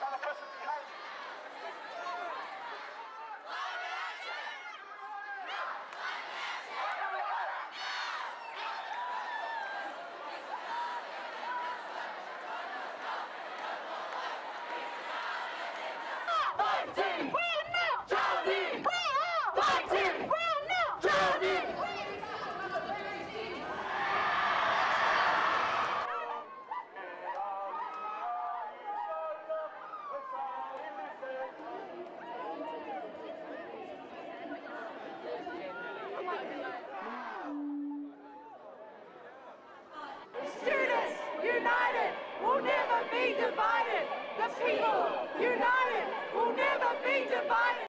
Tell the person behind you. be divided. The people united.